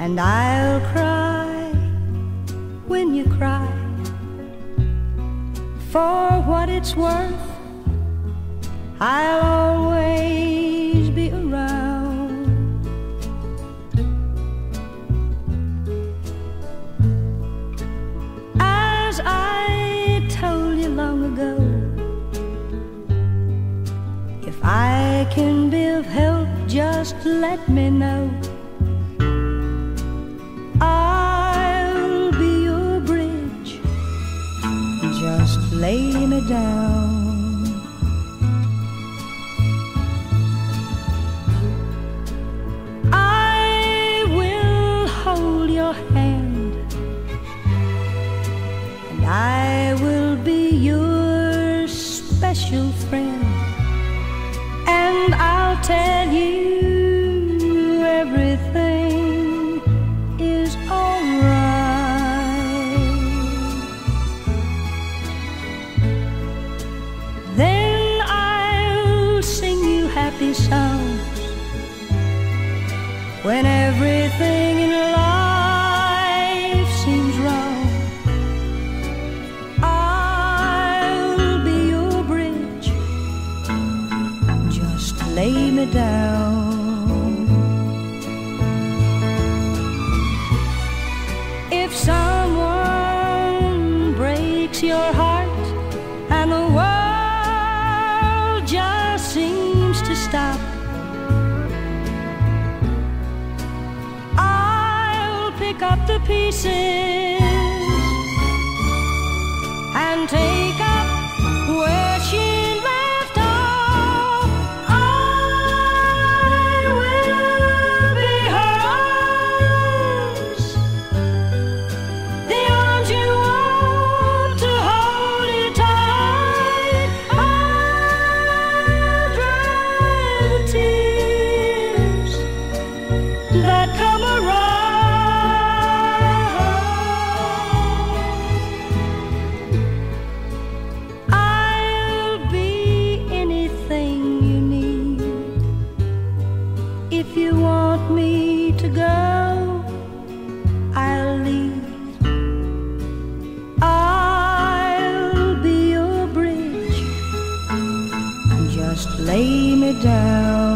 And I'll cry when you cry. For what it's worth, I'll always be around. As I told you long ago, if I can be of help, just let me know. Just lay me down. I will hold your hand, and I will be your special friend, and I'll tell you happy songs when everything in life seems wrong. I'll be your bridge. Just lay me down. If someone breaks your heart and the world pieces just lay me down.